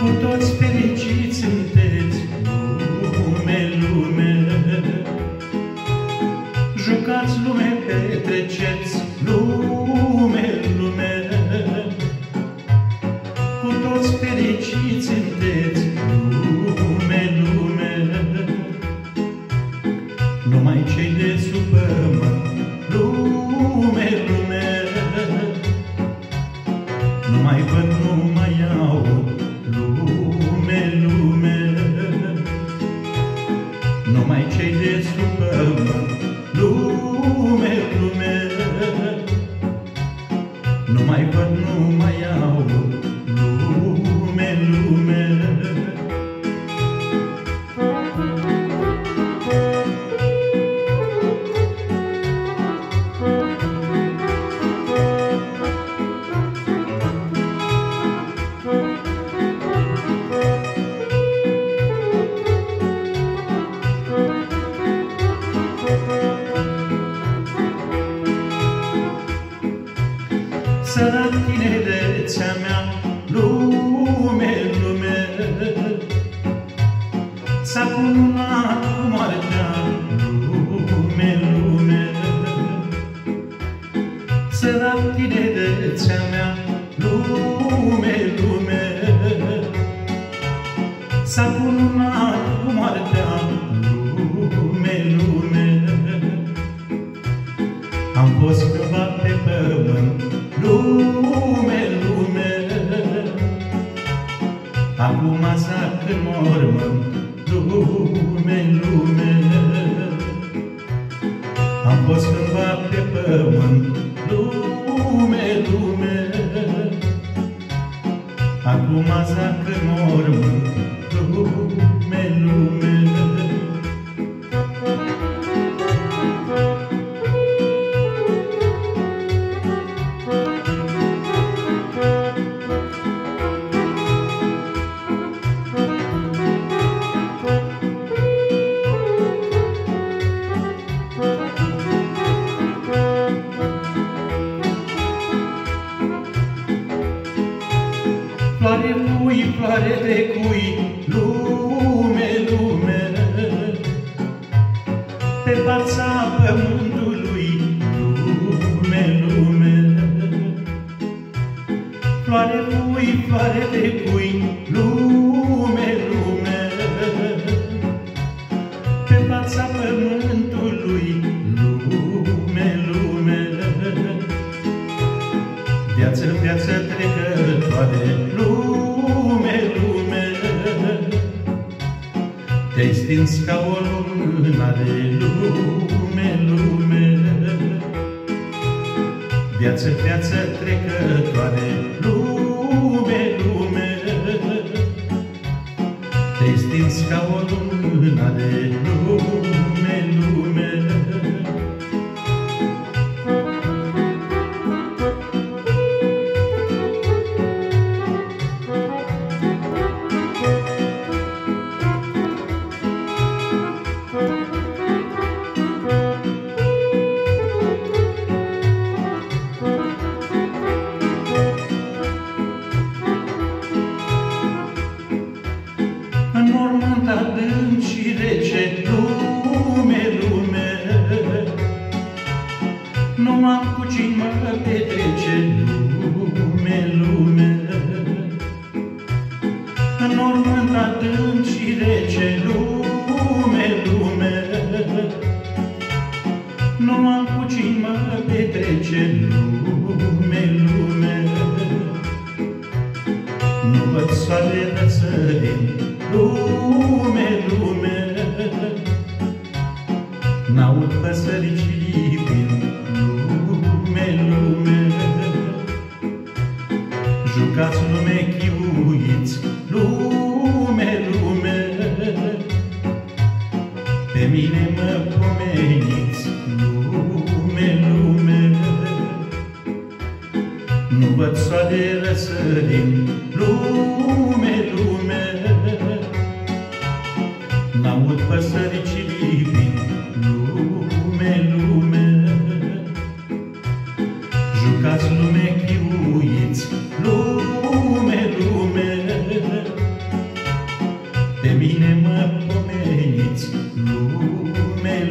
cu toți fericiți sunteți, lume, lume. Jucați lume, petreceți, lume, lume. Cu toți fericiți sunteți, lume, lume. Numai cei de sub pământ, tinerețea mea, lume, lume, S-a cununat cu moartea, lume, lume. Am fost cândva pe pământ, lume, lume, Acum zac în mormânt, lume, lume. Am fost cândva pe pământ, lume, Acum zac în mormânt, lume, lume. Floare cui, floare de cui, lume, lume, Pe fața pământului, lume, lume. Floare cui, floare de cui, lume, Te-ai stins ca o lumânare, lume, lume. Viață, viață trecătoare, lume, lume, Te-ai stins ca o lumânare, lume, mormânt adânc și rece, lume, lume, Nu am cu cine mă petrece, lume, lume. În mormânt adânc și rece, lume, lume, Nu am cu cine mă petrece, lume, lume. Nu văd soare răsărind, lume, lume, N-aud păsări ciripind, lume, lume. Jucați lume chiuiți, lume, lume, Pe mine mă pomeniți, lume, lume. Nu văd soare răsărind, lume, lume, N-aud păsări ciripind, lume, lume. Jucați lume chiuiți, lume, lume, Pe mine mă pomeniți, lume,